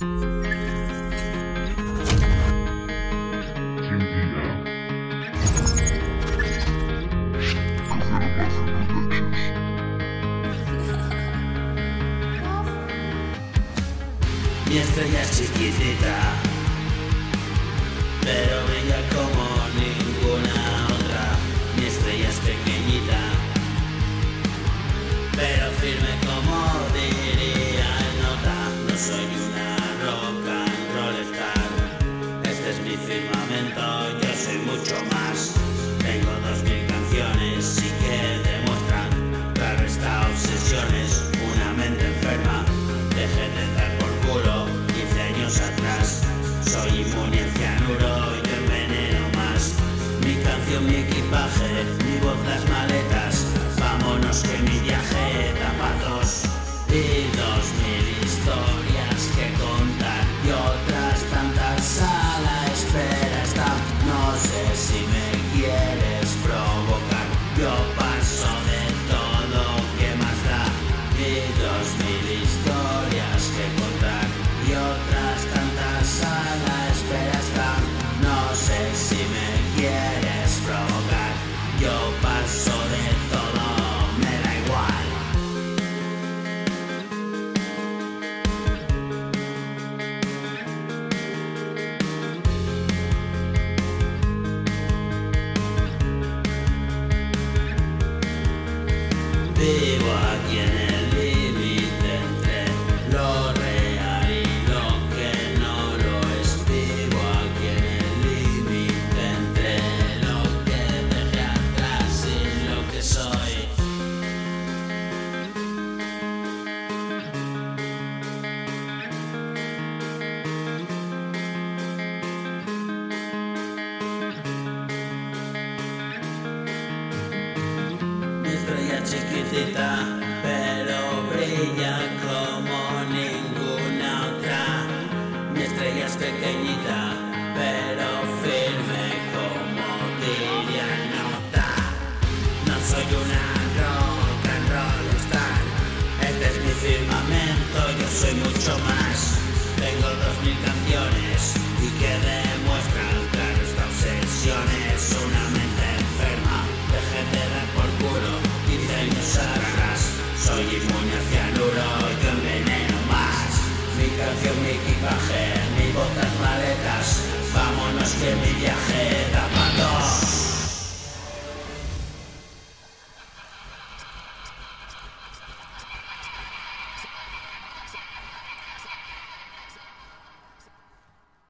Mi estrella es inmune al cianuro y yo enveneno más. Mi canción, mi equipaje, mi voz, las maletas. Vámonos que mi viaje tapa dos y dos again. Chiquitita, pero brilla como ninguna otra. Mi estrella es pequeñita, pero firme como nota. No soy una rock and roll star. Este es mi firmamento, yo soy mucho más. Tengo dos mil canciones y que demuestran claro esta obsesión es una 15 años atrás. Soy inmune al cianuro, yo enveneno más. Mi canción, mi equipaje, mi botas, maletas. Vámonos que mi viaje